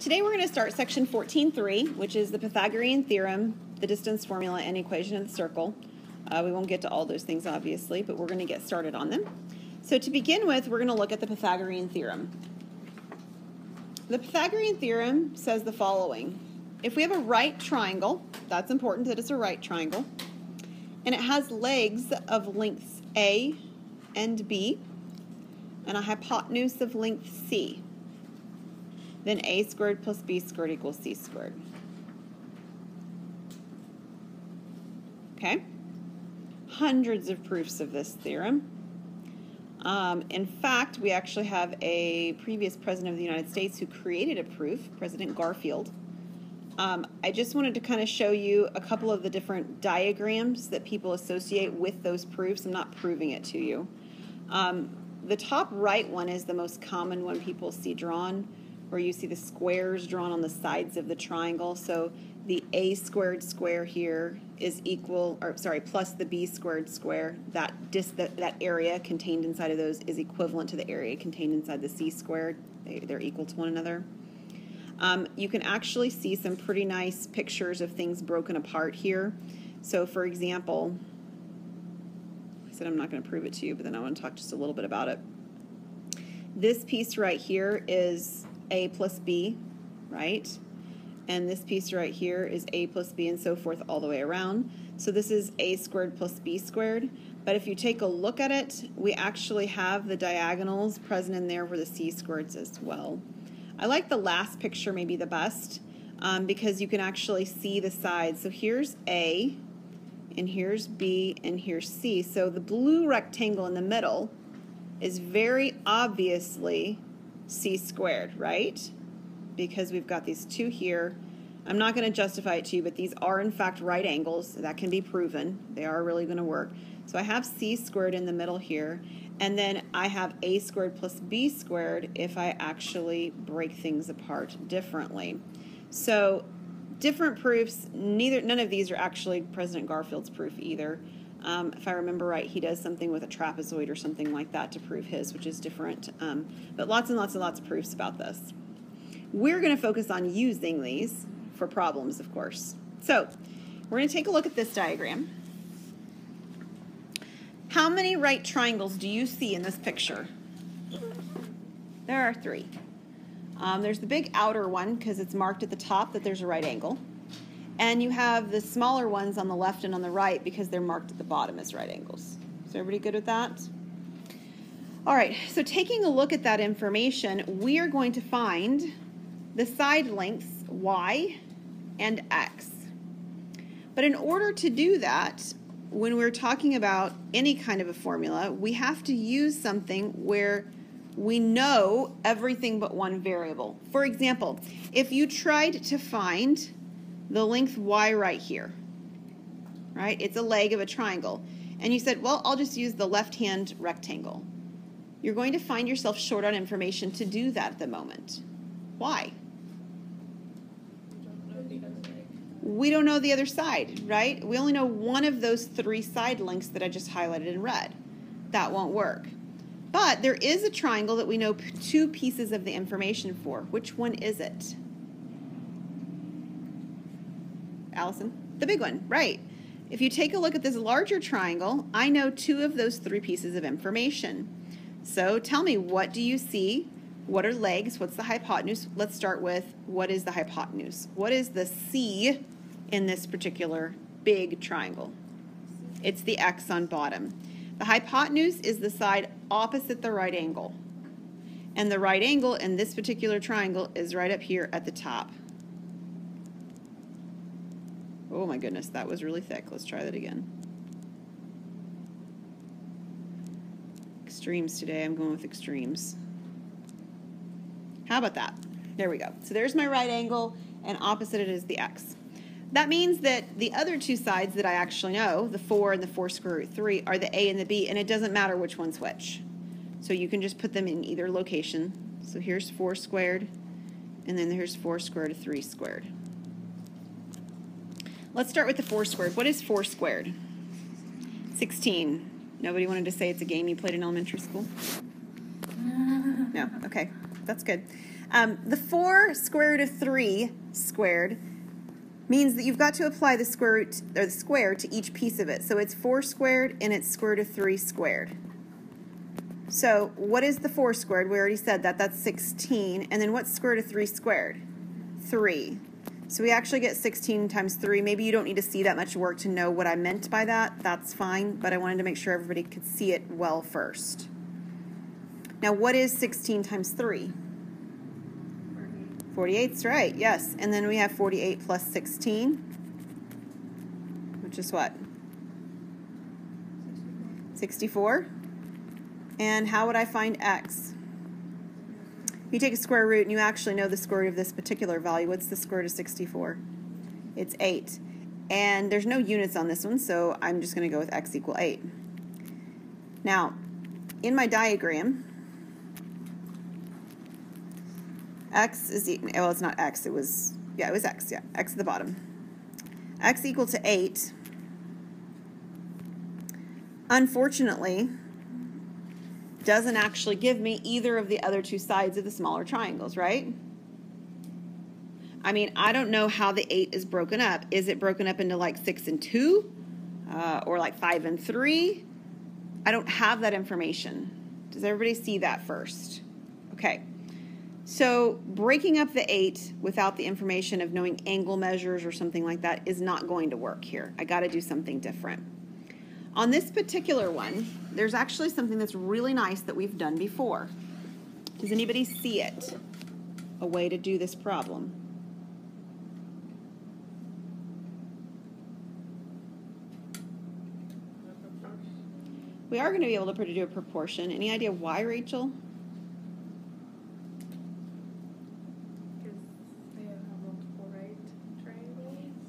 Today we're going to start section 14.3, which is the Pythagorean theorem, the distance formula, and equation of the circle. Uh, we won't get to all those things, obviously, but we're going to get started on them. So to begin with, we're going to look at the Pythagorean theorem. The Pythagorean theorem says the following. If we have a right triangle, that's important that it's a right triangle, and it has legs of lengths A and B, and a hypotenuse of length C, then A squared plus B squared equals C squared. Okay? Hundreds of proofs of this theorem. Um, in fact, we actually have a previous president of the United States who created a proof, President Garfield. Um, I just wanted to kind of show you a couple of the different diagrams that people associate with those proofs. I'm not proving it to you. Um, the top right one is the most common one people see drawn, where you see the squares drawn on the sides of the triangle. So the a squared square here is equal, or sorry, plus the b squared square. That, dis, that, that area contained inside of those is equivalent to the area contained inside the c squared. They, they're equal to one another. Um, you can actually see some pretty nice pictures of things broken apart here. So for example, I said I'm not going to prove it to you, but then I want to talk just a little bit about it. This piece right here is a plus b, right? And this piece right here is a plus b and so forth all the way around. So this is a squared plus b squared. But if you take a look at it, we actually have the diagonals present in there for the c squareds as well. I like the last picture maybe the best um, because you can actually see the sides. So here's A, and here's B, and here's C. So the blue rectangle in the middle is very obviously c squared, right? Because we've got these two here. I'm not going to justify it to you, but these are in fact right angles. That can be proven. They are really going to work. So I have c squared in the middle here, and then I have a squared plus b squared if I actually break things apart differently. So different proofs, neither none of these are actually President Garfield's proof either. Um, if I remember right, he does something with a trapezoid or something like that to prove his, which is different. Um, but lots and lots and lots of proofs about this. We're going to focus on using these for problems, of course. So we're going to take a look at this diagram. How many right triangles do you see in this picture? There are three. Um, there's the big outer one because it's marked at the top that there's a right angle. And you have the smaller ones on the left and on the right because they're marked at the bottom as right angles. Is everybody good with that? All right, so taking a look at that information, we are going to find the side lengths y and x. But in order to do that, when we're talking about any kind of a formula, we have to use something where we know everything but one variable. For example, if you tried to find the length y right here, right? It's a leg of a triangle. And you said, well, I'll just use the left-hand rectangle. You're going to find yourself short on information to do that at the moment. Why? We don't know the other side, right? We only know one of those three side lengths that I just highlighted in red. That won't work. But there is a triangle that we know two pieces of the information for. Which one is it? Allison? The big one, right. If you take a look at this larger triangle, I know two of those three pieces of information. So tell me, what do you see? What are legs? What's the hypotenuse? Let's start with what is the hypotenuse? What is the C in this particular big triangle? It's the X on bottom. The hypotenuse is the side opposite the right angle. And the right angle in this particular triangle is right up here at the top. Oh my goodness, that was really thick. Let's try that again. Extremes today. I'm going with extremes. How about that? There we go. So there's my right angle, and opposite it is the x. That means that the other two sides that I actually know, the 4 and the 4 square root 3, are the a and the b, and it doesn't matter which one's which. So you can just put them in either location. So here's 4 squared, and then here's 4 squared to 3 squared. Let's start with the 4 squared. What is 4 squared? 16. Nobody wanted to say it's a game you played in elementary school? No? Okay, that's good. Um, the 4 square root of 3 squared means that you've got to apply the square root or the square to each piece of it. So it's 4 squared and it's square root of 3 squared. So what is the 4 squared? We already said that. That's 16. And then what's square root of 3 squared? 3. So we actually get 16 times 3. Maybe you don't need to see that much work to know what I meant by that. That's fine, but I wanted to make sure everybody could see it well first. Now what is 16 times 3? 48's right, yes. And then we have 48 plus 16, which is what? 64. And how would I find x? You take a square root and you actually know the square root of this particular value. What's the square root of 64? It's 8. And there's no units on this one, so I'm just going to go with x equal 8. Now, in my diagram, x is well, it's not x, it was, yeah, it was x, yeah, x at the bottom. x equal to 8. Unfortunately, doesn't actually give me either of the other two sides of the smaller triangles, right? I mean, I don't know how the 8 is broken up. Is it broken up into like 6 and 2? Uh, or like 5 and 3? I don't have that information. Does everybody see that first? Okay. So breaking up the 8 without the information of knowing angle measures or something like that is not going to work here. I got to do something different. On this particular one, there's actually something that's really nice that we've done before. Does anybody see it? A way to do this problem. We are going to be able to do a proportion. Any idea why, Rachel?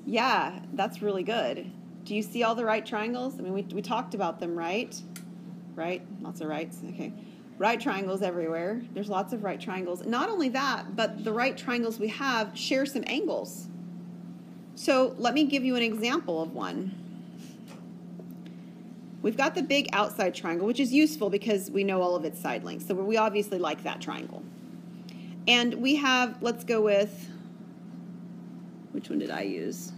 Yeah, that's really good. Do you see all the right triangles? I mean, we, we talked about them, right? Right? Lots of rights. Okay. Right triangles everywhere. There's lots of right triangles. Not only that, but the right triangles we have share some angles. So let me give you an example of one. We've got the big outside triangle, which is useful because we know all of its side lengths. So we obviously like that triangle. And we have, let's go with, which one did I use?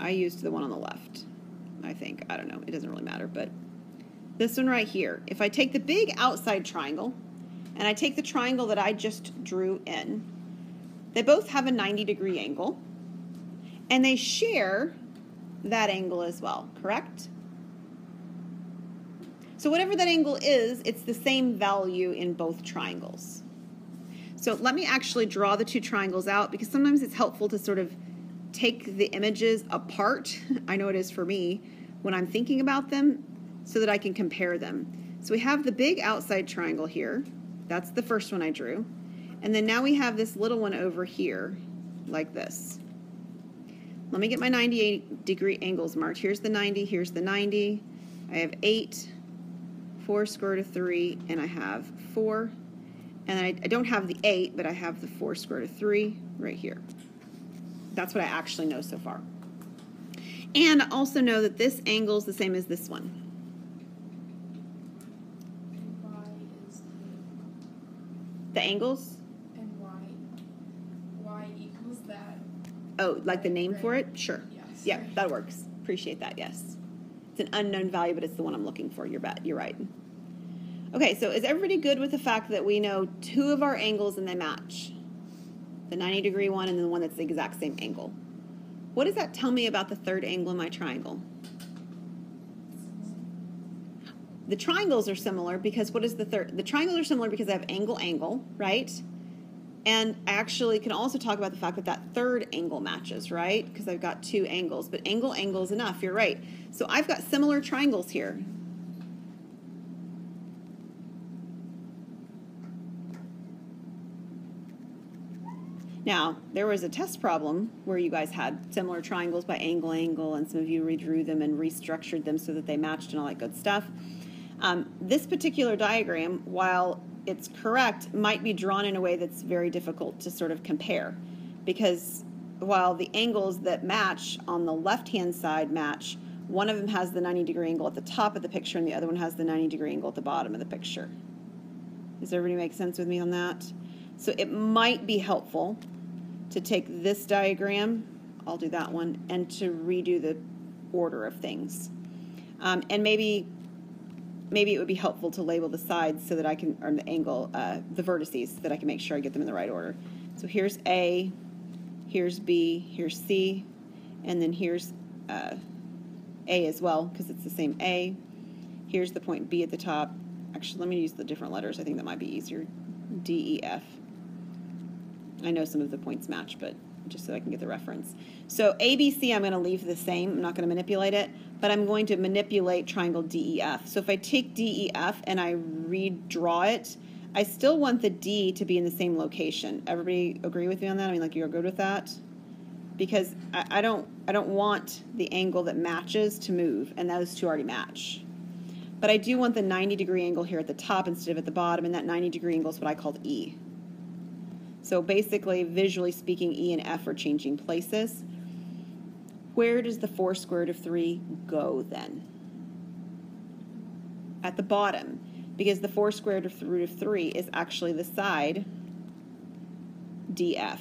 I used the one on the left, I think. I don't know. It doesn't really matter. But this one right here, if I take the big outside triangle and I take the triangle that I just drew in, they both have a 90 degree angle and they share that angle as well, correct? So whatever that angle is, it's the same value in both triangles. So let me actually draw the two triangles out because sometimes it's helpful to sort of take the images apart. I know it is for me when I'm thinking about them so that I can compare them. So we have the big outside triangle here. That's the first one I drew. And then now we have this little one over here like this. Let me get my 98 degree angles marked. Here's the 90, here's the 90. I have 8, 4 square root of 3, and I have 4. And I, I don't have the 8, but I have the 4 square root of 3 right here. That's what I actually know so far. And I also know that this angle is the same as this one. The angles? And y, y equals that. Oh, like the name for it? Sure. Yes. Yeah, that works. Appreciate that, yes. It's an unknown value, but it's the one I'm looking for. You're, bet, you're right. Okay, so is everybody good with the fact that we know two of our angles and they match? The 90 degree one and then the one that's the exact same angle. What does that tell me about the third angle in my triangle? The triangles are similar because what is the third? The triangles are similar because I have angle, angle, right? And I actually can also talk about the fact that that third angle matches, right? Because I've got two angles, but angle, angle is enough. You're right. So I've got similar triangles here. Now, there was a test problem where you guys had similar triangles by angle, angle, and some of you redrew them and restructured them so that they matched and all that good stuff. Um, this particular diagram, while it's correct, might be drawn in a way that's very difficult to sort of compare because while the angles that match on the left-hand side match, one of them has the 90 degree angle at the top of the picture and the other one has the 90 degree angle at the bottom of the picture. Does everybody make sense with me on that? So it might be helpful to take this diagram, I'll do that one, and to redo the order of things. Um, and maybe maybe it would be helpful to label the sides so that I can, or the angle, uh, the vertices, so that I can make sure I get them in the right order. So here's A, here's B, here's C, and then here's uh, A as well, because it's the same A. Here's the point B at the top. Actually, let me use the different letters. I think that might be easier. D, E, F. I know some of the points match, but just so I can get the reference. So ABC I'm going to leave the same. I'm not going to manipulate it, but I'm going to manipulate triangle DEF. So if I take DEF and I redraw it, I still want the D to be in the same location. Everybody agree with me on that? I mean, like you're good with that? Because I, I don't, I don't want the angle that matches to move, and those two already match. But I do want the 90 degree angle here at the top instead of at the bottom, and that 90 degree angle is what I called E. So basically, visually speaking, E and F are changing places. Where does the 4 square root of 3 go then? At the bottom, because the 4 square root of 3 is actually the side DF.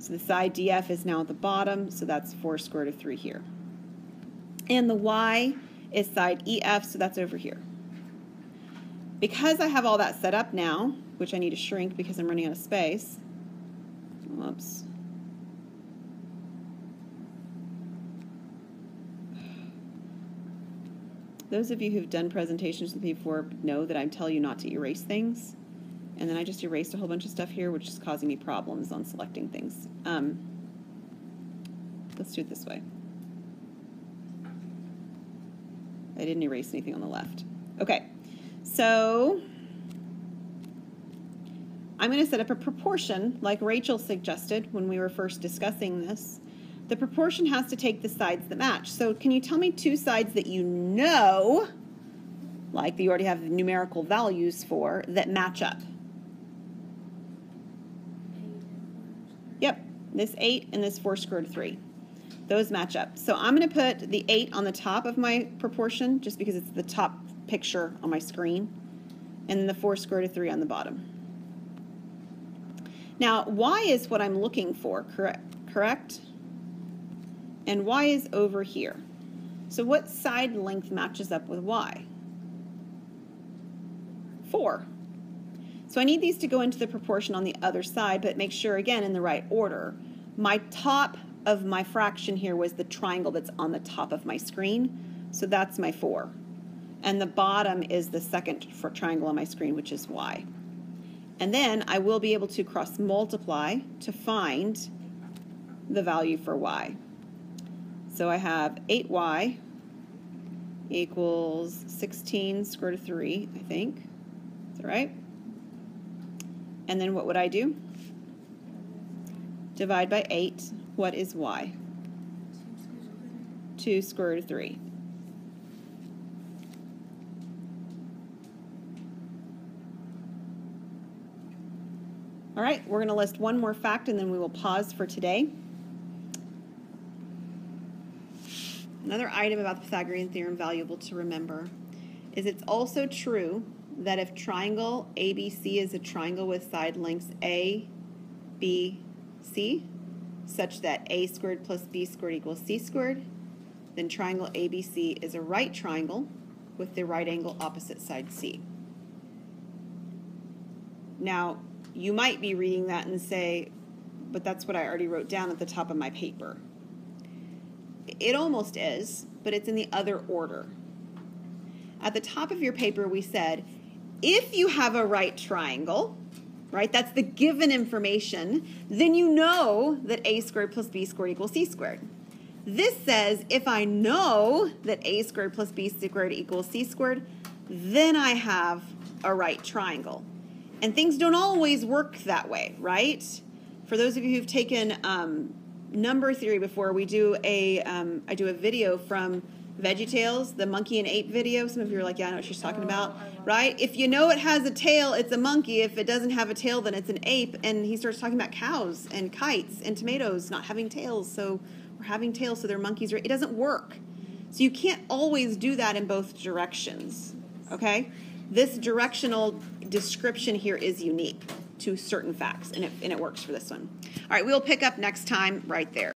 So the side DF is now at the bottom, so that's 4 square root of 3 here. And the Y is side EF, so that's over here. Because I have all that set up now, which I need to shrink because I'm running out of space. Whoops. Those of you who've done presentations with me before know that I tell you not to erase things. And then I just erased a whole bunch of stuff here, which is causing me problems on selecting things. Um, let's do it this way. I didn't erase anything on the left. Okay, so I'm going to set up a proportion like Rachel suggested when we were first discussing this. The proportion has to take the sides that match. So can you tell me two sides that you know, like that you already have numerical values for, that match up? Yep, this 8 and this 4 square root of 3. Those match up. So I'm going to put the 8 on the top of my proportion just because it's the top picture on my screen, and then the 4 square root of 3 on the bottom. Now, y is what I'm looking for, correct? correct? And y is over here. So what side length matches up with y? 4. So I need these to go into the proportion on the other side, but make sure, again, in the right order. My top of my fraction here was the triangle that's on the top of my screen, so that's my 4. And the bottom is the second triangle on my screen, which is y. And then I will be able to cross multiply to find the value for y. So I have 8y equals 16 square root of 3, I think. Is that right? And then what would I do? Divide by 8. What is y? 2 square root of 3. All right, we're going to list one more fact and then we will pause for today. Another item about the Pythagorean theorem valuable to remember is it's also true that if triangle ABC is a triangle with side lengths A, B, C, such that A squared plus B squared equals C squared, then triangle ABC is a right triangle with the right angle opposite side C. Now, you might be reading that and say, but that's what I already wrote down at the top of my paper. It almost is, but it's in the other order. At the top of your paper, we said, if you have a right triangle, right, that's the given information, then you know that a squared plus b squared equals c squared. This says if I know that a squared plus b squared equals c squared, then I have a right triangle. And things don't always work that way, right? For those of you who've taken um, number theory before, we do a um, I do a video from VeggieTales, the monkey and ape video. Some of you are like, yeah, I know what she's talking Oh, about, right? If you know it has a tail, it's a monkey. If it doesn't have a tail, then it's an ape. And he starts talking about cows and kites and tomatoes not having tails, so we're having tails, so they're monkeys. It doesn't work. So you can't always do that in both directions, okay? This directional description here is unique to certain facts, and it, and it works for this one. All right, we'll pick up next time right there.